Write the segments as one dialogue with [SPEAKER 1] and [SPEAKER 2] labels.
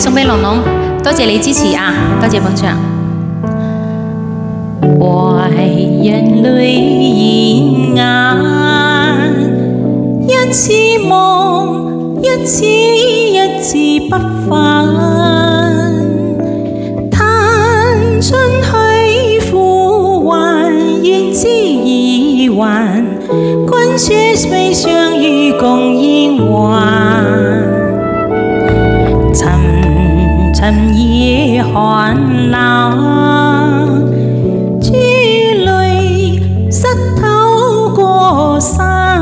[SPEAKER 1] 送俾龍龍，多謝你支持啊，多謝捧場。
[SPEAKER 2] 懷人泪盈眼，一次夢，一次一次不返。嘆春去復還，應知已還。君說未相遇共煙還，là chi lời rất thấu của xa.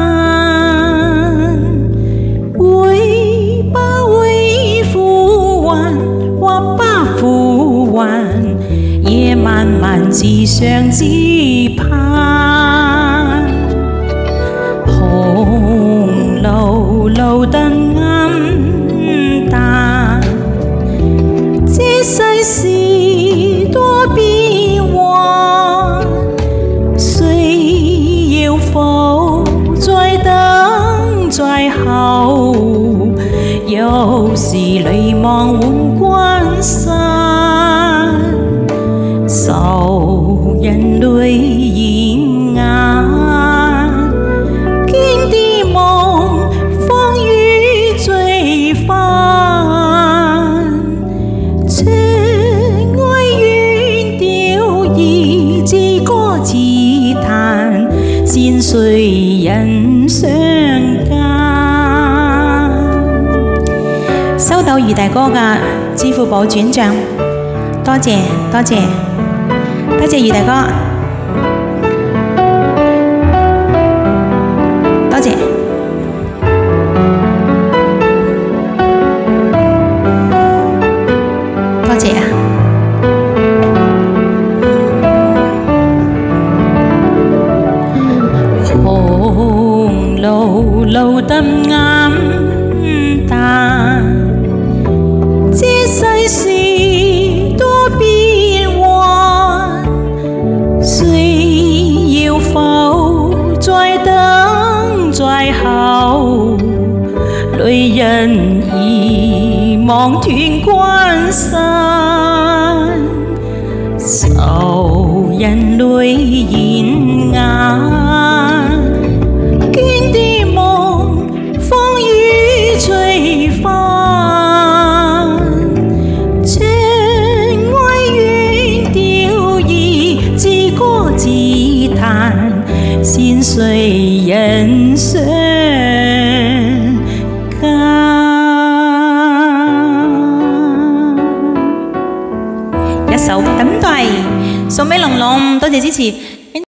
[SPEAKER 2] Cuối ba quý phù hoàn, hoa ba phù hoàn. Ye man man chỉ sang chỉ hồng lâu lâu tân ngắm ta. 世事。否再等再候？有时泪望换关心。见谁人相间？
[SPEAKER 1] 收到余大哥嘅支付宝转账，多谢多谢多谢余大哥，
[SPEAKER 2] hồn lâu lâu tâm ngắm ta. Chỉ say si tố biên hoàn suy yêu phâu trai tấn trai hậu lưỡi nhân y mong thuyền quan san sầu nhân lưỡi gì? 善谁人相间？
[SPEAKER 1] 一首等待送俾龙龙，多谢支持。